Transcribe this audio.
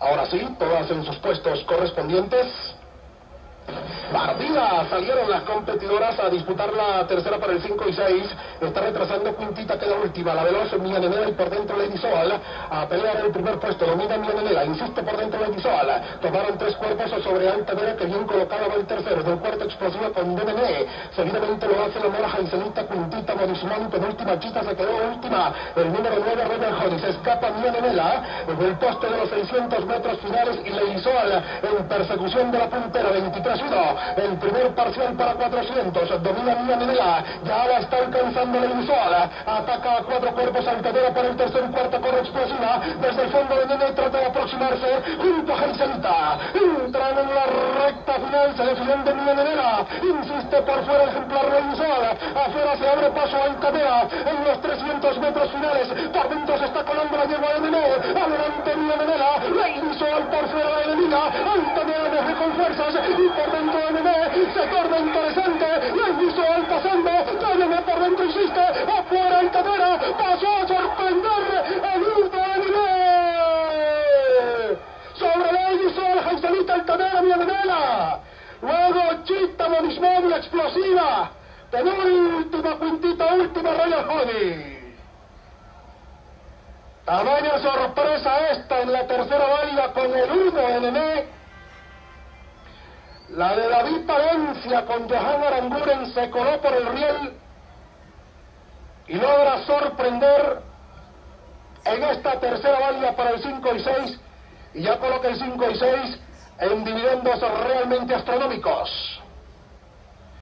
Ahora sí, todas en sus puestos correspondientes. Partida, salieron las competidoras a disputar la tercera para el 5 y 6. Está retrasando Quintita, queda última. La veloz Mía Nenela y por dentro Lady Soal. A pelear el primer puesto, domina Mía Nenela, insiste por dentro Lady Soal. Tomaron tres cuerpos sobre Alta Vera, que bien colocada va el tercero. Del cuarto explosivo con DMN. Seguidamente lo hace la Mora Jaiselita, Quintita, Modismán, penúltima chita se quedó última. El número 9, Hodis. Escapa en el poste de los 600 metros finales y Soal en persecución de la puntera, 23-1. El primer parcial para 400. Domina Nenela. Ya la está alcanzando inusual. Ataca a cuatro cuerpos altadera por el tercer cuarto corre explosiva. Desde el fondo de Nene trata de aproximarse junto a Heiselita. Entran en la recta final. Se defiende Nenela. Insiste por fuera el ejemplar la inusual. Afuera se abre paso a Altadera. En los 300 metros finales. Por dentro se está colando la yegua de Nene. Adelante. La inusual por fuera la enemiga. Altadera deja con fuerzas. Y por dentro de Nene se torna interesante, la visual pasando, Dynamite por dentro insiste, afuera en cadera, pasó a sorprender el último anime. Sobre la Altanera. Luego Chita Monismoni explosiva, penúltima quintita, última Royal Honey. Tamaña sorpresa esta en la tercera válida con el 1 NM la de David Palencia con Johan Aranguren se coló por el riel y logra sorprender en esta tercera válida para el 5 y 6 y ya coloca el 5 y 6 en dividendos realmente astronómicos.